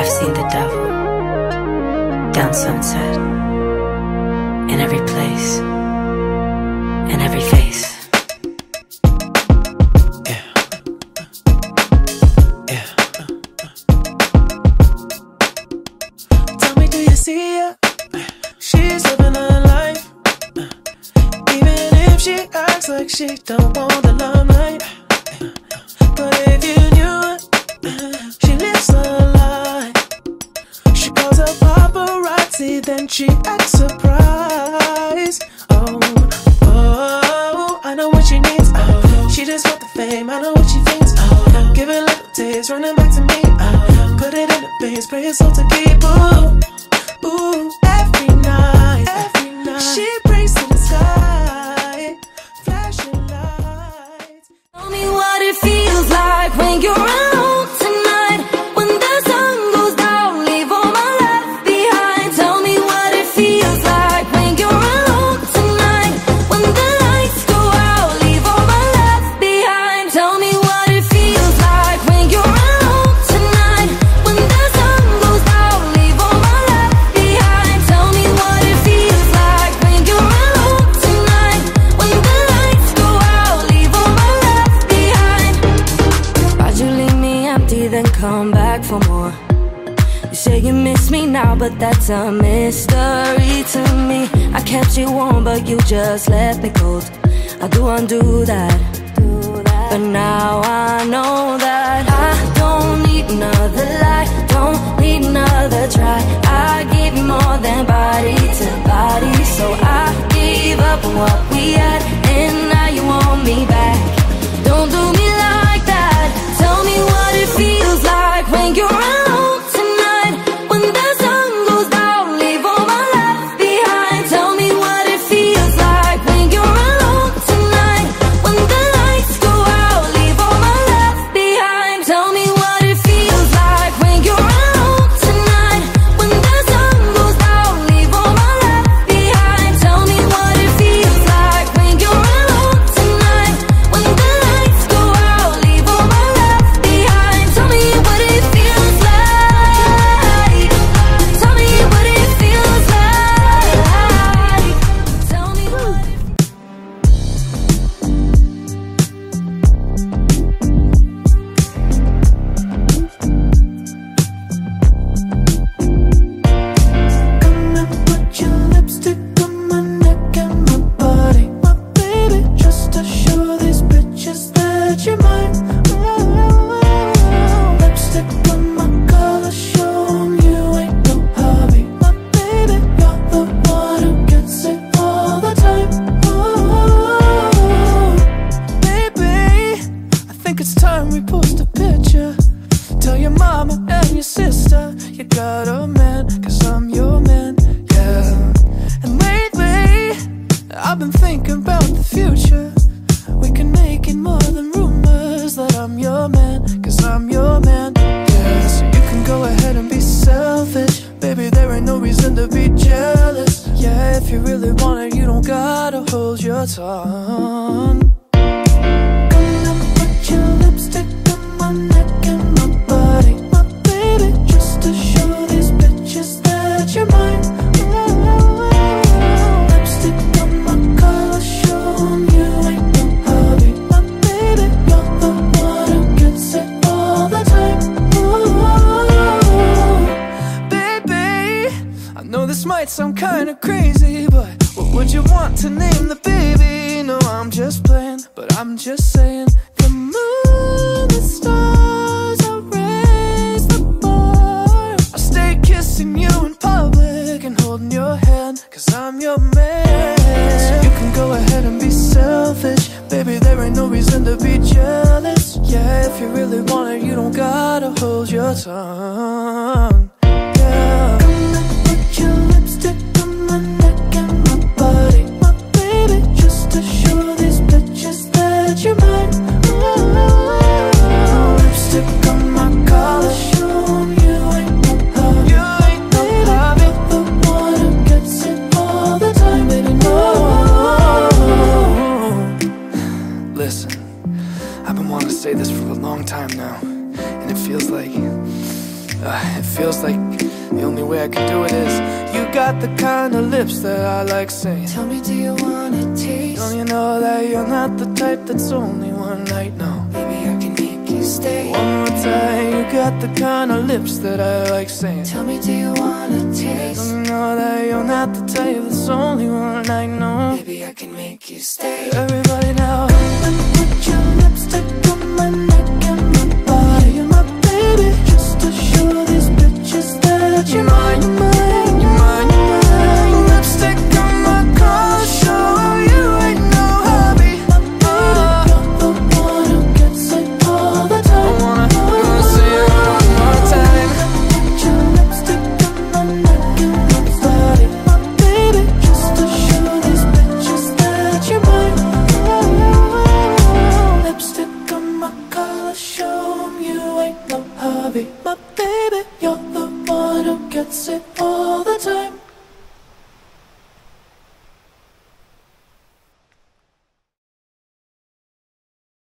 I've seen the devil down sunset in every place, in every face. Yeah. Yeah. Tell me, do you see her? She's living her life. Even if she acts like she don't want the limelight. Then she acts surprised. Oh, oh, I know what she needs. Oh, she just want the fame. I know what she thinks. Oh, give it little taste, running back to me. Oh, put it in the base, pray it's all to keep. You miss me now, but that's a mystery to me. I kept you warm, but you just left me cold. I do undo that. But now I know that I don't need another lie, don't need another try. I give more than body to body, so I gave up what you got a man, cause I'm your man, yeah. And lately, I've been thinking about the future. We can make it more than rumors that I'm your man, cause I'm your man, yeah. So you can go ahead and be selfish. Baby, there ain't no reason to be jealous. Yeah, if you really want it, you don't gotta hold your tongue. Know this might sound kinda crazy, but what would you want to name the baby? No, I'm just playing, but I'm just saying the moon, the stars, I raise the bar. I stay kissing you in public and holding your hand, cause I'm your man. So you can go ahead and be selfish, baby, there ain't no reason to be jealous. Yeah, if you really want it, you don't gotta hold your tongue. To show these feels like the only way I can do it is You got the kind of lips that I like saying Tell me, do you wanna taste? Don't you know that you're not the type that's only one night, no Maybe I can make you stay. One more time, you got the kind of lips that I like saying Tell me, do you wanna taste? Don't you know that you're not the type that's only one night, no Maybe I can make you stay. Everybody now hobby. My baby, you're the one who gets it all.